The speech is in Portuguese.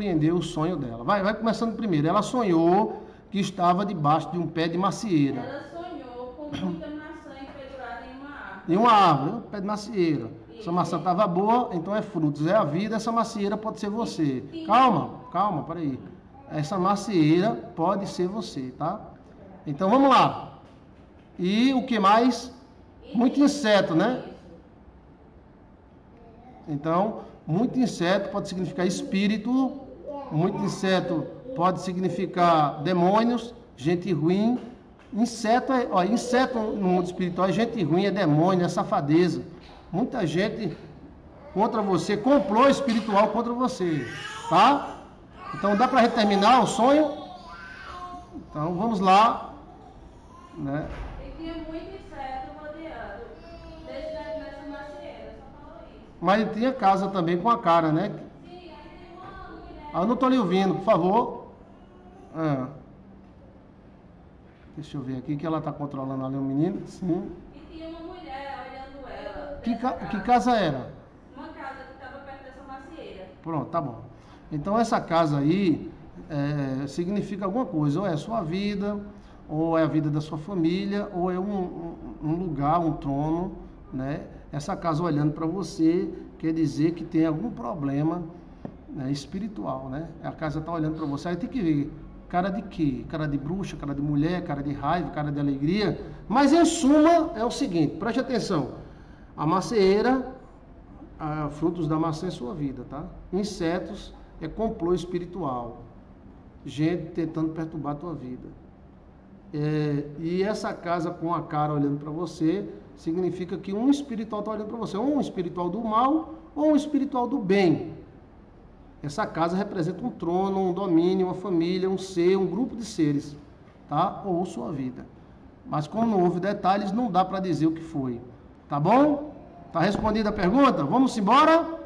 compreender o sonho dela. Vai, vai começando primeiro. Ela sonhou que estava debaixo de um pé de macieira. Ela sonhou com muita maçã pendurada em uma árvore. Em uma árvore, um pé de macieira. Essa maçã estava boa, então é frutos, é a vida, essa macieira pode ser você. Calma, calma, peraí. Essa macieira pode ser você, tá? Então vamos lá. E o que mais? Muito inseto, né? Então, muito inseto pode significar espírito, muito inseto pode significar demônios, gente ruim. Inseto, é, ó, inseto no mundo espiritual é gente ruim, é demônio, é safadeza. Muita gente contra você, complô espiritual contra você, tá? Então dá para terminar o sonho? Então vamos lá, né? E tinha muito inseto rodeando. Desde nessa macieira, só falou isso. Mas tinha casa também com a cara, né? Sim, aí tem uma mulher. Ah, eu não estou lhe ouvindo, por favor. Ah. Deixa eu ver aqui que ela está controlando ali o menino. Sim. E tinha uma mulher olhando ela. Que, ca- que casa era? Uma casa que estava perto dessa macieira. Pronto, tá bom. Então essa casa aí é, significa alguma coisa, ou é a sua vida, ou é a vida da sua família, ou é um, um- um lugar, um trono, né? Essa casa olhando para você quer dizer que tem algum problema né, espiritual, né? A casa está olhando para você, aí tem que ver cara de quê? Cara de bruxa, cara de mulher, cara de raiva, cara de alegria. Mas em suma é o seguinte, preste atenção. A macieira ah, frutos da maçã é sua vida, tá? Insetos é complô espiritual. Gente tentando perturbar a tua vida. É, e essa casa com a cara olhando para você significa que um espiritual está olhando para você, ou um espiritual do mal ou um espiritual do bem. Essa casa representa um trono, um domínio, uma família, um ser, um grupo de seres, tá? Ou sua vida. Mas como não houve detalhes, não dá para dizer o que foi. Tá bom? Tá respondida a pergunta? Vamos embora?